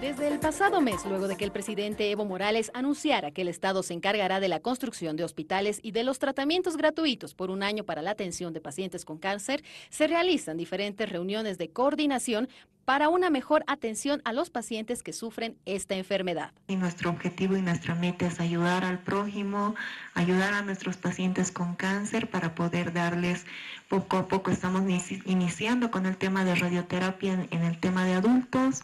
Desde el pasado mes, luego de que el presidente Evo Morales anunciara que el Estado se encargará de la construcción de hospitales y de los tratamientos gratuitos por un año para la atención de pacientes con cáncer, se realizan diferentes reuniones de coordinación para una mejor atención a los pacientes que sufren esta enfermedad. Y nuestro objetivo y nuestra meta es ayudar al prójimo, ayudar a nuestros pacientes con cáncer para poder darles, poco a poco estamos iniciando con el tema de radioterapia en el tema de adultos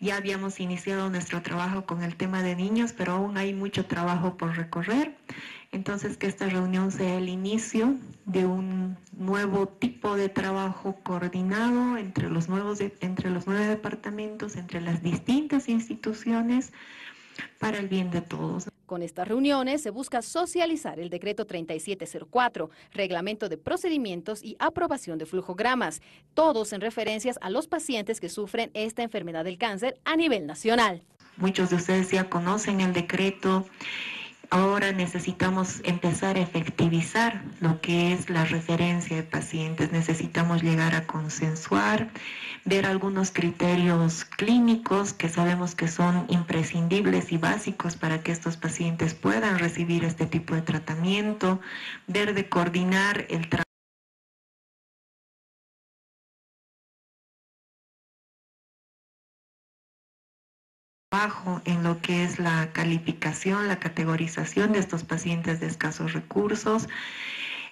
ya habíamos iniciado nuestro trabajo con el tema de niños, pero aún hay mucho trabajo por recorrer. Entonces, que esta reunión sea el inicio de un nuevo tipo de trabajo coordinado entre los, nuevos, entre los nueve departamentos, entre las distintas instituciones, para el bien de todos. Con estas reuniones se busca socializar el decreto 3704, reglamento de procedimientos y aprobación de flujogramas, todos en referencias a los pacientes que sufren esta enfermedad del cáncer a nivel nacional. Muchos de ustedes ya conocen el decreto Ahora necesitamos empezar a efectivizar lo que es la referencia de pacientes. Necesitamos llegar a consensuar, ver algunos criterios clínicos que sabemos que son imprescindibles y básicos para que estos pacientes puedan recibir este tipo de tratamiento, ver de coordinar el tratamiento en lo que es la calificación, la categorización de estos pacientes de escasos recursos,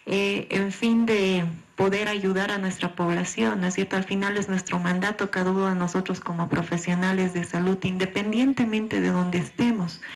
eh, en fin de poder ayudar a nuestra población, ¿no es cierto? Al final es nuestro mandato cada uno de nosotros como profesionales de salud, independientemente de donde estemos.